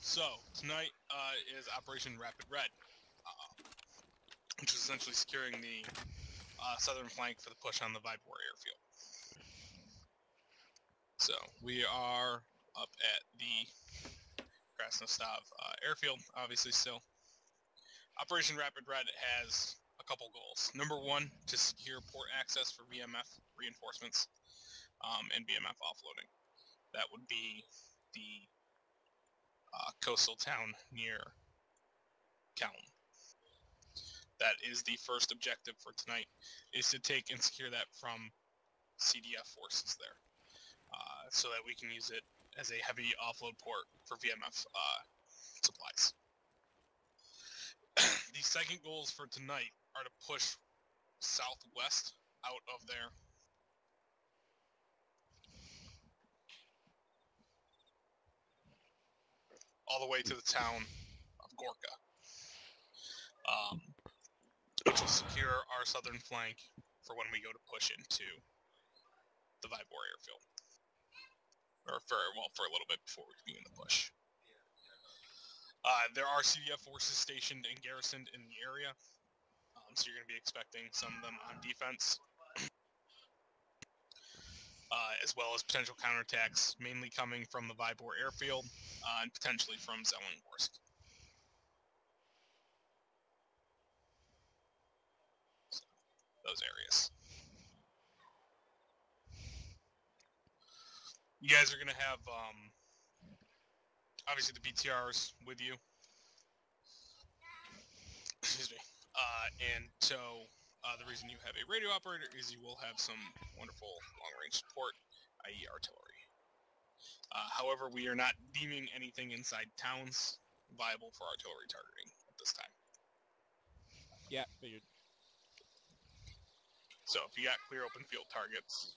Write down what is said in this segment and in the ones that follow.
So tonight uh, is Operation Rapid Red, uh, which is essentially securing the uh, southern flank for the push on the Vybor airfield. So we are up at the Krasnostav uh, airfield, obviously still. Operation Rapid Red has a couple goals. Number one, to secure port access for VMF reinforcements um, and VMF offloading. That would be the coastal town near Kelm. That is the first objective for tonight, is to take and secure that from CDF forces there, uh, so that we can use it as a heavy offload port for VMF uh, supplies. the second goals for tonight are to push southwest out of there all the way to the town of Gorka, um, which will secure our southern flank for when we go to push into the Vybor airfield, or for well for a little bit before we begin the push. Uh, there are CDF forces stationed and garrisoned in the area, um, so you're going to be expecting some of them on defense. Uh, as well as potential counterattacks, mainly coming from the Vybor airfield uh, and potentially from Zelenogorsk. So, those areas. You guys are going to have, um, obviously, the BTRs with you. Excuse me. Uh, and so uh, the reason you have a radio operator is you will have some wonderful long-range support, i.e. artillery. Uh, however, we are not deeming anything inside towns viable for artillery targeting at this time. Yeah, figured. So if you got clear open field targets,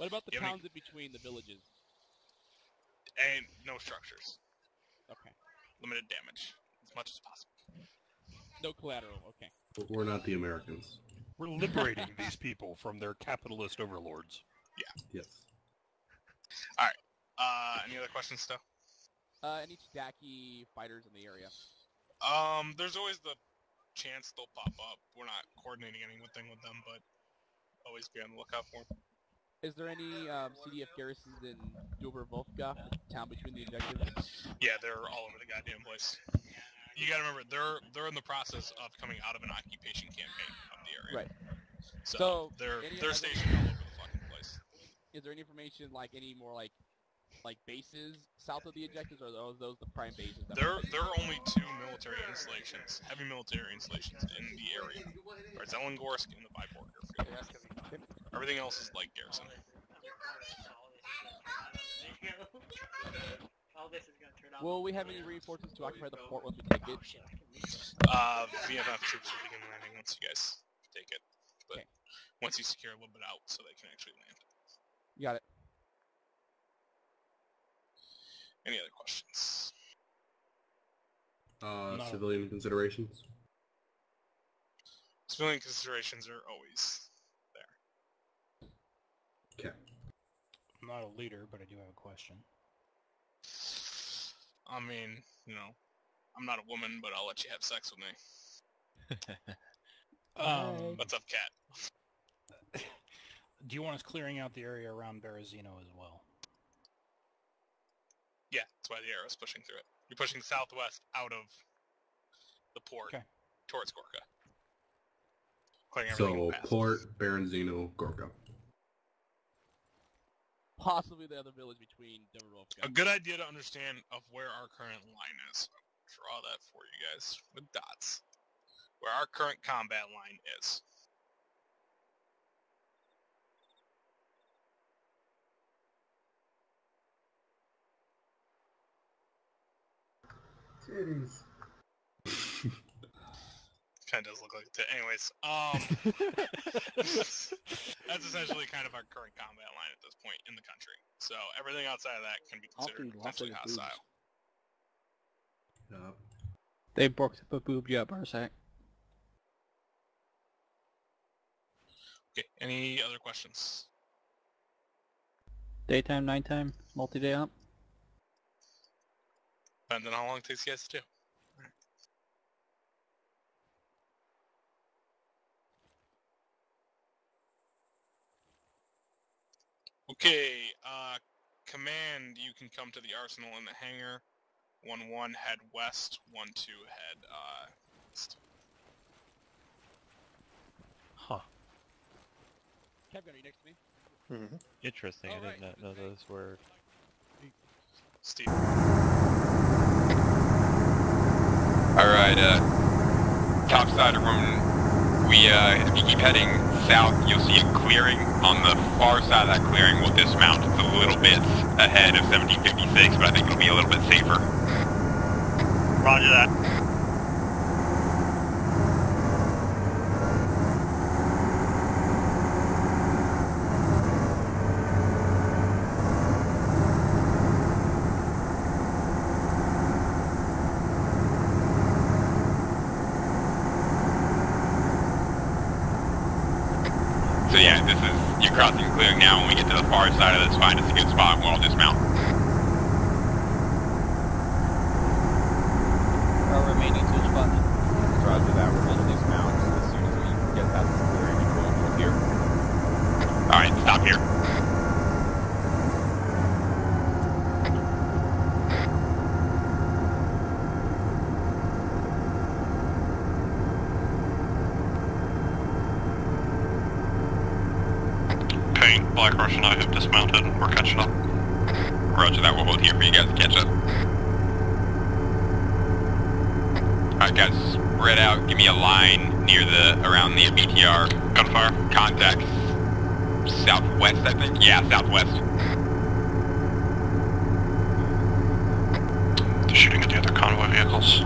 What about the towns in between the villages? and no structures, Okay. limited damage as much as possible. No collateral. Okay. We're not the Americans. We're liberating these people from their capitalist overlords. Yeah. Yes. Uh, any other questions, still? Uh, any Staki fighters in the area? Um, there's always the chance they'll pop up. We're not coordinating anything with them, but always be on the lookout for them. Is there any um, CDF garrisons in Dubrovka, town between the objectives? Yeah, they're all over the goddamn place. You gotta remember, they're they're in the process of coming out of an occupation campaign of the area. Right. So, So, they're they're stationed all over the fucking place. Is there any information like any more like like bases south of the objectives, or are those, those the prime bases? That There there are only two military installations, heavy military installations in the area. There's Zelenogorsk and the Vybor airfield. Everything else is like garrison. All this is gonna turn off. Will we have any reinforcements to occupy the port once we take it? Oh shit, I can leave. Uh, VMF troops will begin landing once you guys take it, but Okay. once you secure a little bit out, so they can actually land. You got it. Any other questions? Uh, No. Civilian considerations. Civilian considerations are always there. Okay. I'm not a leader, but I do have a question. I mean, you know, I'm not a woman, but I'll let you have sex with me. Um, What's up, cat? do you want us clearing out the area around Berezino as well? Yeah, that's why the arrow's pushing through it. You're pushing southwest out of the port Okay. towards Gorka. So. Port, Baranzino, Gorka. Possibly the other village between Dubrovka. A good idea to understand of where our current line is. Draw that for you guys with dots. Where our current combat line is. Titties. Kind of does look like it. Anyways, um, that's essentially kind of our current combat line at this point in the country. So everything outside of that can be considered potentially hostile. Yup. They broke the boob you up, Barsack. Okay. Any other questions? Daytime, nighttime, multi-day op. Depends on how long it takes you guys to do. Okay, uh, command, you can come to the arsenal in the hangar. 1-1 head west, 1-2 head, uh, east. Huh. Kevin, are you next to me? Mm-hmm. Interesting. I Alright, did not know thing. those were. Steve. Alright, uh, top side of room, we, uh, if you keep heading south, you'll see a clearing. On the far side of that clearing, we'll dismount. A little bit ahead of 1756, but I think it'll be a little bit safer. Roger that. So yeah, this is, you're crossing the clearing now. When we get to the far side of this, find us a good spot and we'll all dismount. Our remaining two spots. Roger that, we're gonna dismount as soon as we get past this clearing and go up here. Alright, stop here. Payne, Black Rush and I have dismounted. We're catching up. Roger that, we'll hold here for you guys to catch up. Alright guys, spread out, give me a line near the, around the BTR. Gunfire. Contacts southwest, I think? Yeah, southwest. They're shooting at the other convoy vehicles.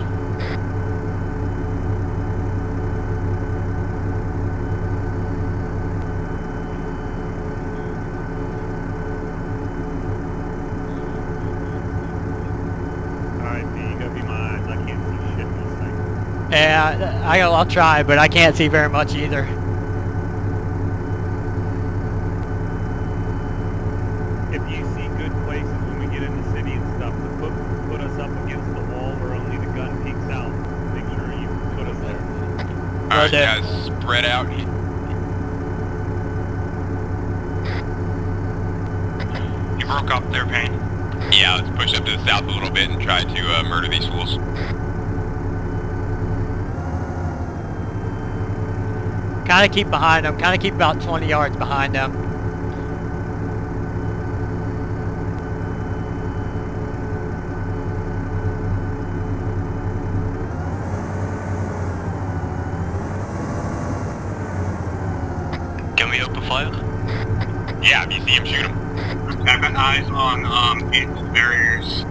Alright, P, you gotta be my eyes. I can't see shit in this thing. Yeah, I, I'll try, but I can't see very much either. If you see good places when we get in the city and stuff to put put us up against the wall where only the gun peeks out, make sure you put us there. Alright do. guys, spread out. You broke up there, Payne. Yeah, let's push up to the south a little bit and try to uh, murder these fools. Kind of keep behind them. Kind of keep about 20 yards behind them. Can we open fire? Yeah, if you see him, shoot him. I've got eyes on um, vehicle barriers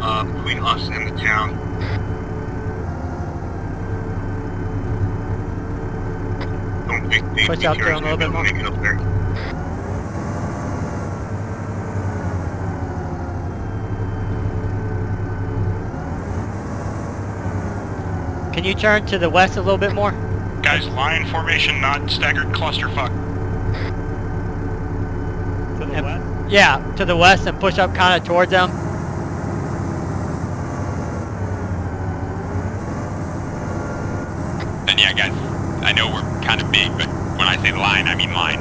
uh, between us and the town. Don't think they Push out there a little bit more. make it up there. Can you turn to the west a little bit more? Guys, line formation, not staggered clusterfuck. To the Yep. west? Yeah, to the west and push up kind of towards them. And yeah, guys, I know we're kind of big, but when I say line, I mean line.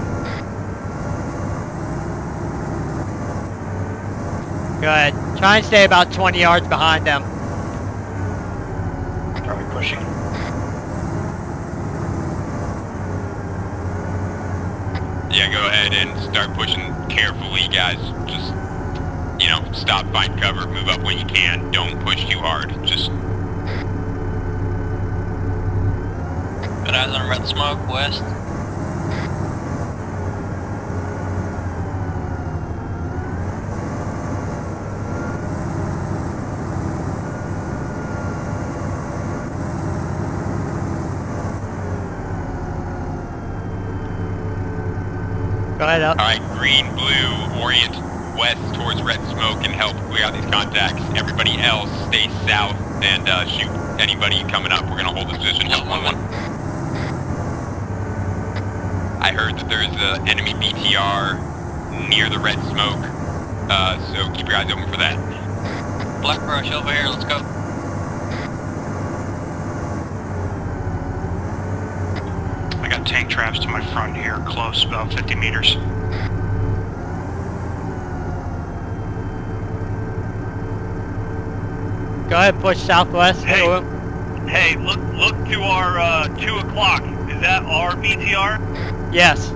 Good. Try and stay about 20 yards behind them. Are we pushing? Yeah, go ahead and start pushing carefully, guys. Just, you know, stop, find cover, move up when you can. Don't push too hard. Just Got eyes on red smoke, west. Go ahead up. Alright, green, blue, orient west towards red smoke and help clear out these contacts. Everybody else, stay south and uh, shoot anybody coming up. We're gonna hold this position. Help one one. I heard that there's an enemy BTR near the red smoke, uh, so keep your eyes open for that. Black brush over here, let's go. I got tank traps to my front here, close, about 50 meters. Go ahead, push southwest. Hey. Hey, look look to our uh, 2 o'clock. Is that our BTR? Yes.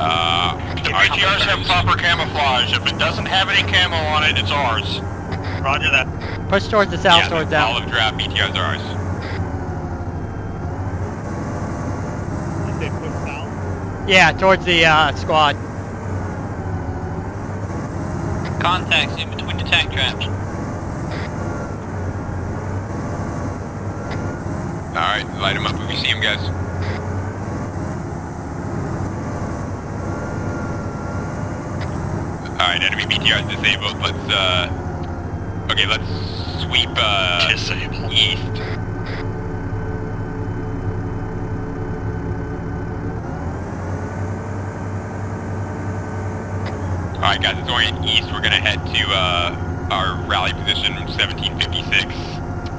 Uh, BTRs have proper camouflage. If it doesn't have any camo on it, it's ours. Roger that. Push towards the south, yeah, towards the that. olive draft BTRs are ours. You say push south? Yeah, towards the uh, squad. Contacts in between the tank traps. Alright, light them up if you see them, guys. Alright, enemy BTR is disabled. Let's, uh... Okay, let's sweep, uh... Disable. East. Alright guys, it's going east. We're gonna head to, uh, our rally position 1756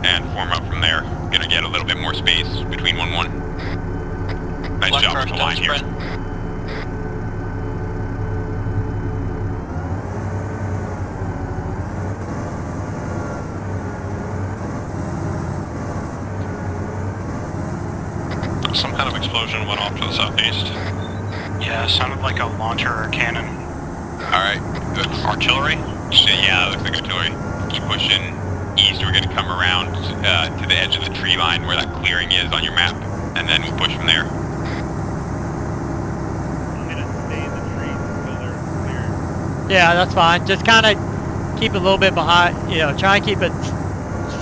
and form up from there. Gonna get a little bit more space between 1-1. Nice Black job brush, with the don't line here. spread. Some kind of explosion went off to the southeast. Yeah, sounded like a launcher or a cannon. Alright, let's... Artillery? Shit, yeah, looks like artillery. Keep pushing east. We're gonna come around uh, to the edge of the tree line where that clearing is on your map, and then we'll push from there. I'm gonna stay in the trees until they're clear. Yeah, that's fine. Just kind of keep a little bit behind, you know, try and keep it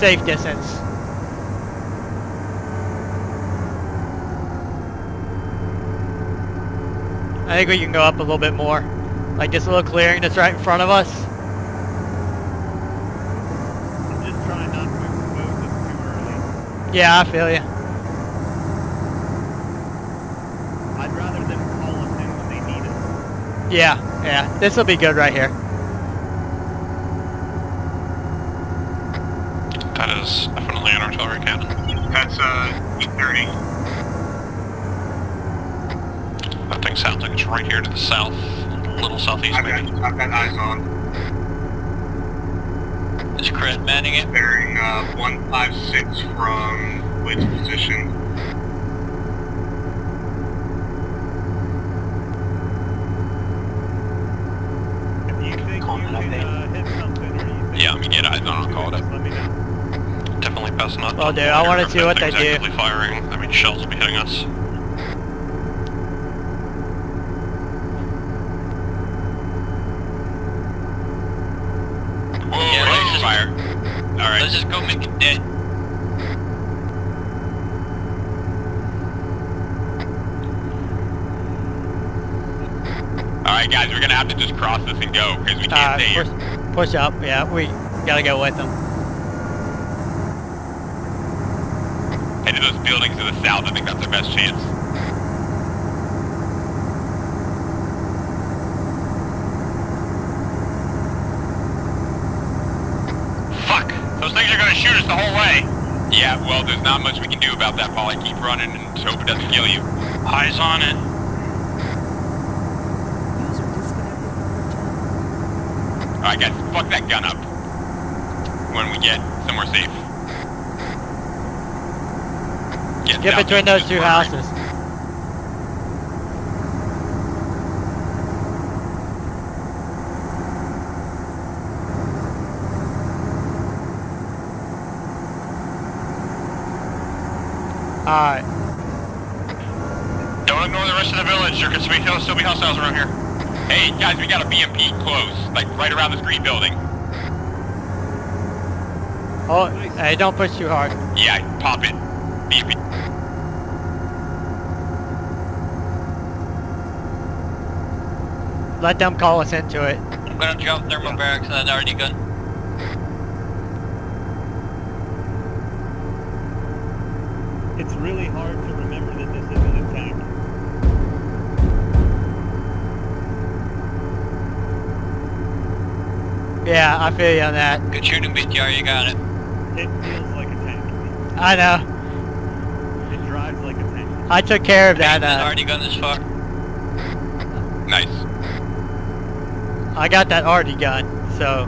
safe distance. I think we can go up a little bit more. Like this little clearing that's right in front of us. I'm just trying not to expose us too early. Yeah, I feel you. I'd rather them call us in when they need us. Yeah, yeah. This will be good right here. That is definitely an artillery cannon. That's uh 830. That thing sounds like it's right here to the south, a little southeast maybe. I've got eyes on. Is Cred manning it? Bearing uh, 156 from which position? If you think you can uh, hit something or you think Yeah, let me get eyes on I'll call it up. let me know. Definitely best not Well, dude, I wanna see what they thing's do. actively firing. I mean, shells will be hitting us. Whoa, Yeah, whoa, let's just- fire. Alright, Let's just go make it dead. alright guys, we're gonna have to just cross this and go, because we can't Uh, stay here. push, push up. Yeah, we gotta go with them. Head to those buildings to the south, I think that's our best chance. Fuck! Those things are gonna shoot us the whole way. Yeah, well, there's not much we can do about that, Paul. I keep running and hope it doesn't kill you. Eyes on it. Alright guys, fuck that gun up. When we get somewhere safe. Get Get between those two murdering. houses. Alright. Don't ignore the rest of the village. There could still be hostiles around here. Hey guys, we got a BMP close, like right around this green building. Oh, hey, don't push too hard. Yeah, pop it. BMP. Let them call us into it. I'm gonna jump thermal barracks and an RD gun. It's really hard to remember that this isn't a tank. Yeah, I feel you on that. Good shooting, BTR, you got it. It feels like a tank. I know. It drives like a tank. I took care of that. It's Uh, already gone this far. Nice. I got that already gun, so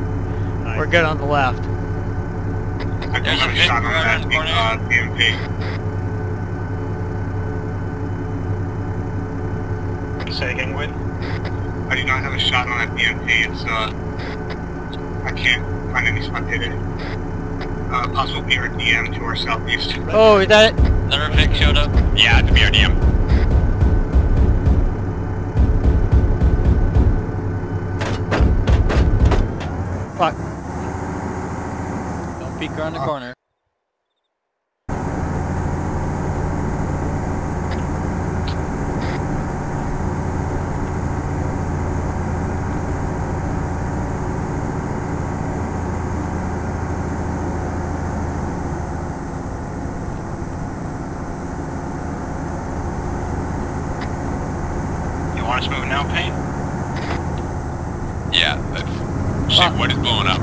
Nice. we're good on the left. I do There's have a a big shot on that around the corner. uh, BMP. Say again, Win? I do not have a shot on that BMP. It's uh, I can't find any spot hit it. Uh, possible BRDM to our southeast. Oh, is that it? Another Vic showed up. Yeah, it's a BRDM. Fuck. Don't peek around the corner. You want us moving now, Payne? Yeah, that's... Shit, what is blowing up?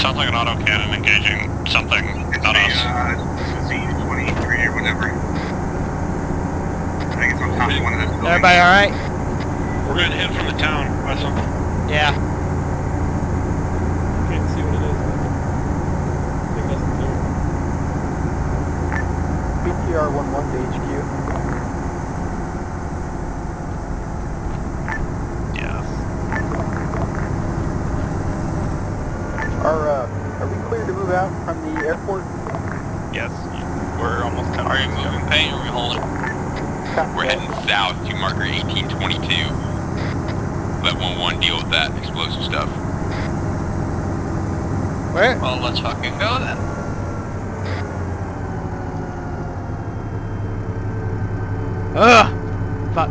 Sounds like an auto cannon engaging something, It's not a, us. uh, Z23 or whatever. I think it's on top of one of those buildings. Everybody all right? We're getting hit from the town, Wessel. Yeah. Can't see what it is. I think that's the BTR 11 to HQ. Yeah. Are, uh, are we clear to move out from the airport? Yes. We're almost 10 Are you minutes moving, Payne, or are we holding? We're heading south to marker 1822. Let 1-1 deal with that explosive stuff. Where? Well, let's fucking go then. Ugh. Fuck.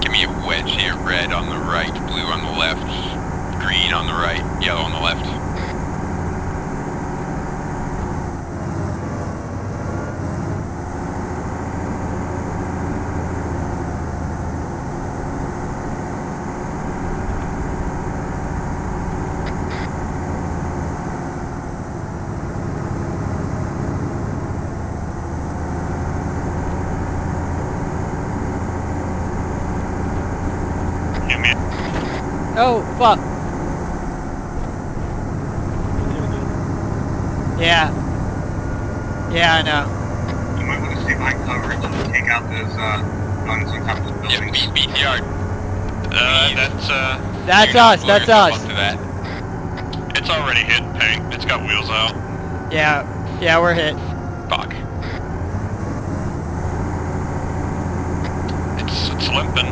Give me a wedge here. Red on the right, blue on the left, green on the right, yellow on the left. You mean? Oh, fuck. Yeah. Yeah, I know. You might want to stay behind coverage and take out those uh, guns on top of the Yeah, buildings. B- BTR. Uh, that's, uh, That's us, that's us. that. it's already hit, Payne. It's got wheels out. Yeah. Yeah, we're hit. Fuck. It's, it's limping.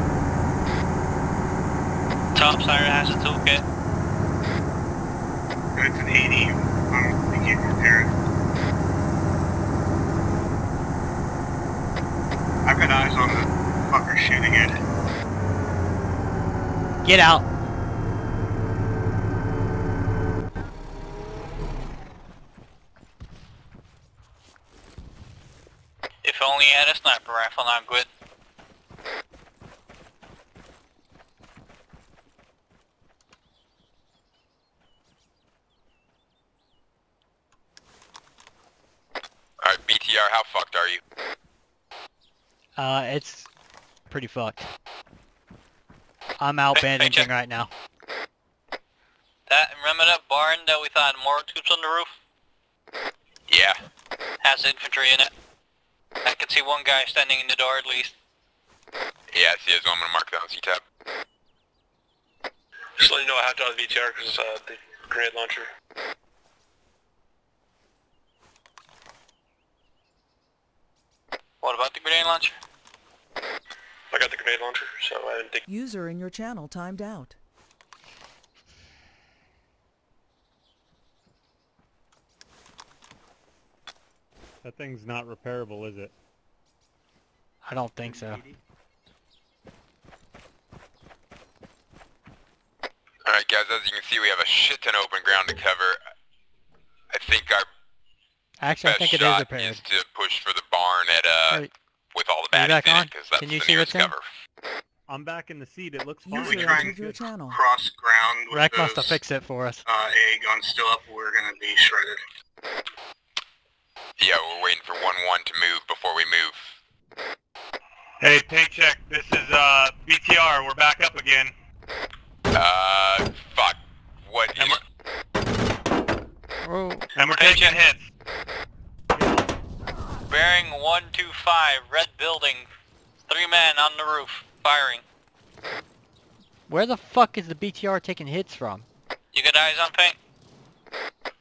Top side has a toolkit. It's an 80. Um, they can't repair it. I've got eyes on the fucker shooting it. Get out. If only he had a sniper rifle, not good. Alright, BTR, how fucked are you? Uh, it's pretty fucked. I'm out Hey, hey, bandaging check. right now. That, remember that barn that we thought had more troops on the roof? Yeah. Has infantry in it. I can see one guy standing in the door at least. Yeah, I see it, so I'm gonna mark that on C-Tab. Just let you know I have to out the VTR because uh, the grenade launcher. What about the grenade launcher? I got the grenade launcher, so I didn't think. User in your channel timed out. That thing's not repairable, is it? I don't think so. Alright guys, as you can see we have a shit ton of open ground to cover. I think our Actually, I best think it is shot repaired. is to push for the barn at uh Wait. With all the Are you baddies back in on? it because that's Can you the see nearest what's in? cover. I'm back in the seat. It looks User fine. Usually trying entered your channel. Cross ground with Rack must have fixed it for us. uh, AA guns still up. We're gonna be shredded. Yeah, we're waiting for 1-1 to move before we move. Hey, paycheck. This is uh BTR. We're back up again. Uh, fuck. What is... Oh, And we're taking hits. Bearing 125, red building. Three men on the roof, firing. where the fuck is the BTR taking hits from? You got eyes on Payne?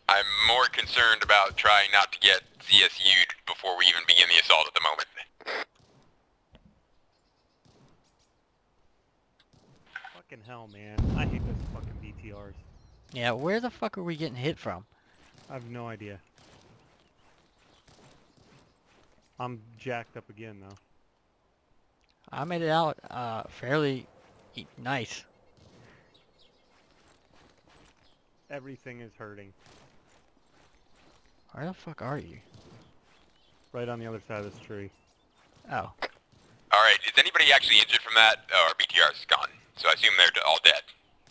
I'm more concerned about trying not to get ZSU'd before we even begin the assault at the moment. Fucking hell, man. I hate those fucking BTRs. Yeah, where the fuck are we getting hit from? I have no idea. I'm jacked up again, though. I made it out uh, fairly e- nice. Everything is hurting. Where the fuck are you? Right on the other side of this tree. Oh, Alright, is anybody actually injured from that? Oh, our BTR's gone. So I assume they're all dead.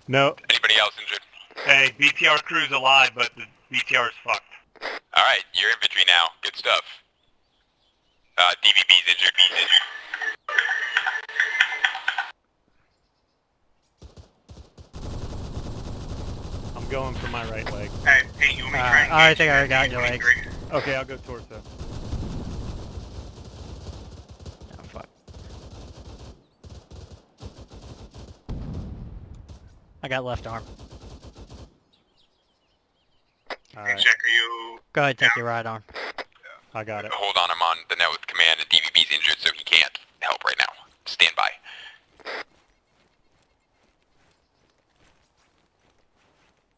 No. Anybody else injured? Hey, BTR crew's alive, but the BTR's fucked. Alright, you're infantry now. Good stuff. Uh, DVB's injured. injured. I'm going for my right leg. Hey, hey, you want me to Uh, try and I engage think I already got your leg. Okay, I'll go torso. oh fuck. I got left arm. Hey, Alright, check, are you... Go ahead, take your right arm. I got it. Hold on, I'm on the net with command and DVB's injured so he can't help right now. Stand by.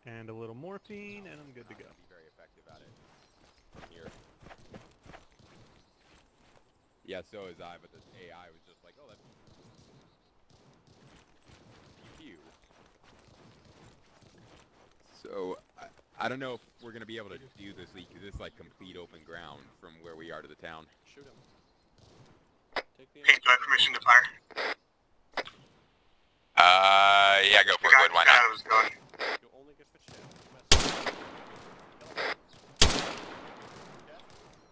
And a little morphine, and I'm good to go. Be very effective at it from here. Yeah, so is I, but the AI was just like, oh, that's pew. So I, I don't know if we're gonna be able to do this leak. Is this like complete open ground from where we are to the town? Shoot him. Take the Hey, do I have permission to fire? Uh, yeah, go for The it. guy, Good, why the guy not? that was going. You'll only get fit shit. Mess. Kill him. Okay?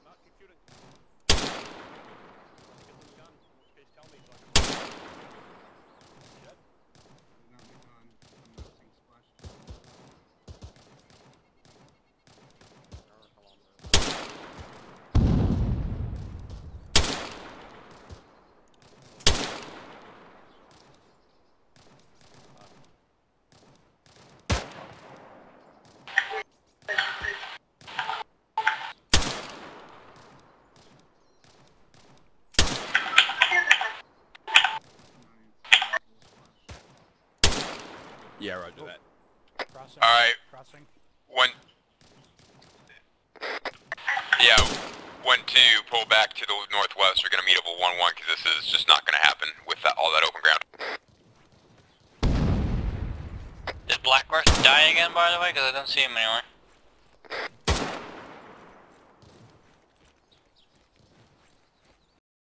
Not keep shooting. Get the gun. In which case, tell me so I can. Dead? Or kilometer. Yeah, Roger that. Crossing. Alright, Crossing. one... Yeah, one, two, pull back to the northwest. We're gonna meet up with one, one, because this is just not gonna happen with that, all that open ground. Did